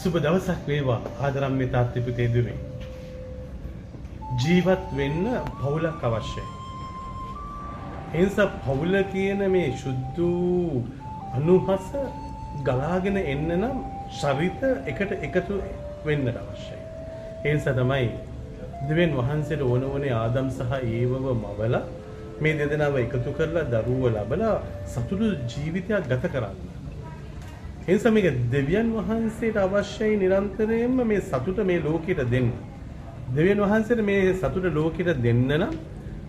සුබ දවසක් වේවා ආදරම්මේ තාත්ති පුතේ දුවේ. ජීවත් වෙන්න පවුලක් අවශ්‍යයි. ඒ නිසා පවුල කියන මේ සුද්ධ වූ අනුහස ගලාගෙන එන්න නම් ශරිත එකට එකතු වෙන්නට අවශ්‍යයි. ඒ නිසා තමයි දෙවියන් වහන්සේට ඕන ඕනේ ආදම් සහ ඒවව මවලා මේ දෙදෙනාව එකතු කරලා දරුවෝ ලබලා සතුටු ජීවිතයක් ගත කරන්න. එනිසා මේක දෙවියන් වහන්සේට අවශ්‍යයි නිරන්තරයෙන්ම මේ සතුට මේ ලෝකෙට දෙන්න. දෙවියන් වහන්සේට මේ සතුට ලෝකෙට දෙන්න නම්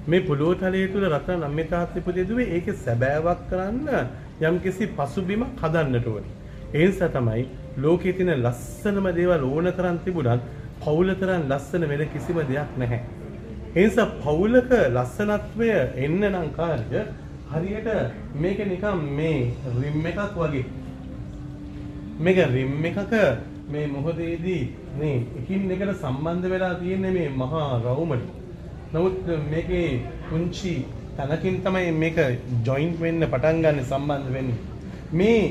මේ පොළොව තලයේ තුල රතන අම්මිතාත් ඉපදෙදුවේ ඒකේ සැබෑවක් කරන්න යම්කිසි පසුබිමක් හදන්නට ඕනේ. ඒ නිසා තමයි ලෝකයේ තියෙන ලස්සනම දේවල් ඕන තරම් තිබුණත් පවුල තරම් ලස්සන වෙන කිසිම දෙයක් නැහැ. ඒ නිසා පවුලක ලස්සනත්වය එන්න නම් කාර්ය හරියට මේක නිකන් මේ රිම් එකක් වගේ මේක රිම් එකක මේ මොහොතේදී මේ එකින් එකට සම්බන්ධ වෙලා තියෙන්නේ මේ මහා රවුමට. නමුත් මේකේ පුංචි තැනකින් තමයි මේක ජොයින්ට් වෙන්න පටන් ගන්න සම්බන්ධ වෙන්නේ. මේ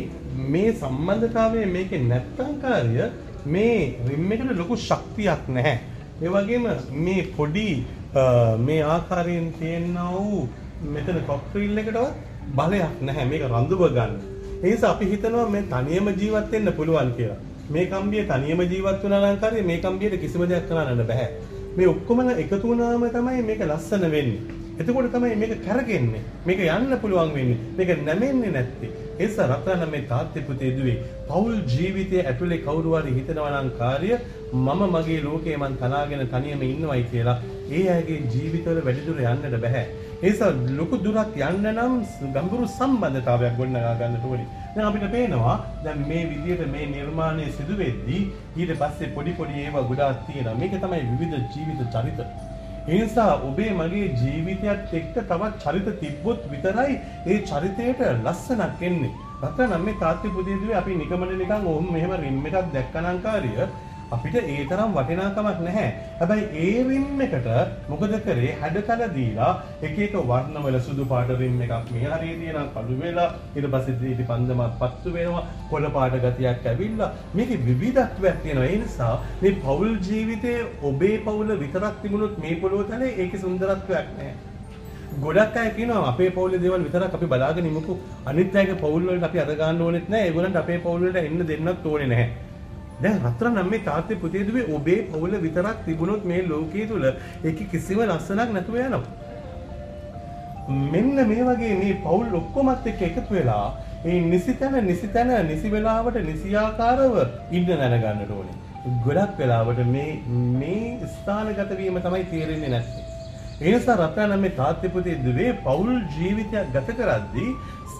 මේ සම්බන්ධතාවය මේකේ නැත්තම් කාර්ය මේ රිම් එකට ලොකු ශක්තියක් නැහැ. ඒ වගේම මේ පොඩි මේ ආකාරයෙන් තියෙනා වූ මෙතන කොක්ට්‍රීල් එකටවත් බලයක් නැහැ මේක රඳුව ගන්න. ඒ නිසා අපි හිතනවා මේ තනියම ජීවත් වෙන්න පුළුවන් කියලා. මේ කම්බිය තනියම ජීවත් වුණා නම් කාර්යය මේ කම්බියට කිසිම දෙයක් කරන්න බෑ. මේ ඔක්කොම එකතු වුණාම තමයි මේක ලස්සන වෙන්නේ. එතකොට තමයි මේක කරගෙන්නේ. මේක යන්න පුළුවන් වෙන්නේ. මේක නැමෙන්නේ නැත්තේ. ඒ නිසා රත්න මේ තාත්තේ පුතේ දුවේ පෞල් ජීවිතයේ ඇතුලේ කවුරු හරි හිතනවා නම් කාර්ය මම මගේ ලෝකේ මං තනාගෙන තනියම ඉන්නවයි කියලා ඒ අයගේ ජීවිතවල වැඩිදුර යන්නට බෑ. ඒ නිසා ලොකු දුරක් යන්න නම් ගැඹුරු සම්බන්ධතාවයක් ගොඩනගා ගන්නට ඕනේ. දැන් අපිට පේනවා දැන් මේ විදිහට මේ නිර්මාණය සිදු වෙද්දී ඊට පස්සේ පොඩි පොඩි ඒවා ගොඩාක් තියෙනවා. මේක තමයි විවිධ ජීවිත චරිත. ඒ නිසා ඔබේ මගේ ජීවිතයත් එක්ක තවත් චරිත තිබ්බොත් විතරයි ඒ චරිතයට ලස්සනක් එන්නේ. රත්නම් මේ තාත්ති පුදේදුවේ අපි නිකමන නිකන් ඔහොම මෙහෙම රිම් එකක් දැක්කනම් කාර්ය අපිට ඒ තරම් වටිනාකමක් නැහැ. හැබැයි ඒ රිම් එකට මොකද කරේ හැඩතල දීලා එක එක වර්ණවල සුදු පාට රිම් එකක් මේ හරිය තියෙනවා කළු වෙලා ඊට පස්සේ ඊට පන්දමක් පත්තු වෙනවා කොළ පාට ගතියක් ඇවිල්ලා මේකේ විවිධත්වයක් තියෙනවා. ඒ නිසා මේ පෞල් ජීවිතයේ ඔබේ පවුල විතරක් තිබුණොත් මේ පොළොව තලේ ඒකේ සුන්දරත්වයක් නැහැ. ගොඩක් අය කියනවා අපේ පවුලේ දේවල් විතරක් අපි බලාගෙන ඉමුකෝ අනිත් අයගේ පවුල් වලට අපි අර ගන්න ඕනෙත් නැහැ ඒගොල්ලන්ට අපේ පවුල් වලට එන්න දෙන්නත් ඕනේ නැහැ දැන් රත්තරන් නම් මේ තාත්තේ පුතේ දුවේ ඔබේ පවුල විතරක් තිබුණොත් මේ ලෝකයේ තුල ඒක කිසිම ලස්සනක් නැතුව යනවා. මෙන්න මේ වගේ මේ පවුල් ඔක්කොමත් එක්ක එකතු වෙලා ඒ නිසි තැන නිසි තැන නිසි වෙලාවට නිසියාකාරව ඉන්න දැනගන්නට ඕනේ. ගොඩක් වෙලාවට මේ මේ ස්ථානගත වීම තමයි තේරෙන්නේ නැත්තේ. ඒ නිසා රත්නා නම් මේ තාත්තේ පුතේ දුවේ පෞල් ජීවිතයක් ගත කරද්දී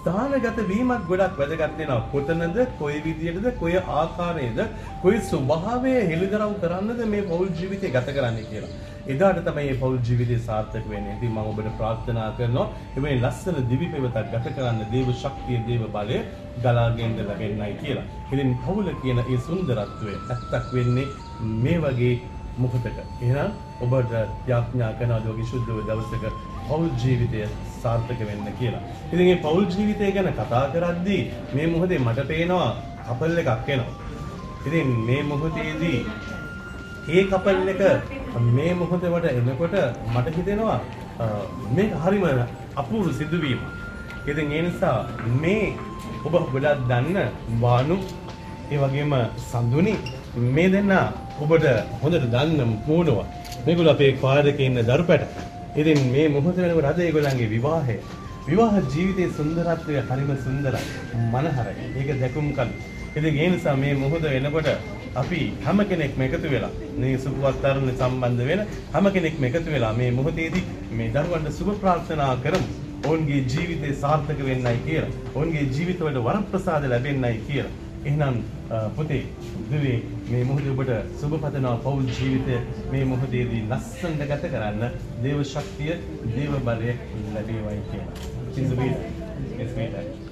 ස්ථානගත වීමක් ගොඩක් වැදගත් වෙනවා. කොතනද, කොයි විදියටද, කොයි ආකාරයේද, කොයි ස්වභාවය හෙළිදරව් කරන්නද මේ පෞල් ජීවිතය ගත කරන්නේ කියලා. එදාට තමයි මේ පෞල් ජීවිතය සාර්ථක වෙන්නේ. ඉතින් මම ඔබට ප්‍රාර්ථනා කරනවා එවැනි ලස්සන දිවි පෙවතක් ගත කරන්න දේව ශක්තිය, දේව බලය ගලාගෙන ලැබෙන්නයි කියලා. ඉතින් පෞල කියන ඒ සුන්දරත්වය ඇත්තක් වෙන්නේ මේ වගේ මොහොතක. එහෙනම් ඔබට යාඥා කරනවා යෝගී සුද්ධව දවසක පෞල් ජීවිතය සාර්ථක වෙන්න කියලා. ඉතින් මේ පෞල් ජීවිතය ගැන කතා කරද්දී මේ මොහොතේ මට පේනවා කපල් එකක් එනවා. ඉතින් මේ මොහොතේදී ඒ කපල් එක මේ මොහොතේ වට එනකොට මට හිතෙනවා මේක හරිම අපූර්ව සිදුවීමක්. ඉතින් ඒ නිසා මේ ඔබ ගොඩක් දන්න වානු ඒ වගේම සඳුනි මේ දෙන්න ඔබට හොඳට දන්න මූණුව. මේගොල්ලෝ අපේ පාරකේ ඉන්න දරුපැට. ඉතින් මේ මොහොත වෙනකොට අද ඒගොල්ලන්ගේ විවාහය. විවාහ ජීවිතයේ සුන්දරත්වය හරිම සුන්දරයි. මනහරයි. ඒක දැකුම් කල. ඉතින් ඒ නිසා මේ මොහොත වෙනකොට අපි හැම කෙනෙක්ම එකතු වෙලා මේ සුබවත් තරුණ සම්බන්ධ වෙන හැම කෙනෙක්ම එකතු වෙලා මේ මොහොතේදී මේ දරුවන්ට සුබ ප්‍රාර්ථනා කරමු. ඔවුන්ගේ ජීවිතේ සාර්ථක වෙන්නයි කියලා. ඔවුන්ගේ ජීවිතවලට වරප්‍රසාද ලැබෙන්නයි කියලා. එහෙනම් පුතේ දුවේ මේ මොහොතේ ඔබට සුබ පතනවා පෞල් ජීවිතය මේ මොහොතේදී ලස්සනට ගත කරන්න දේව ශක්තිය දේව බලය ලැබේවයි කියලා. It's a bit, it's bit.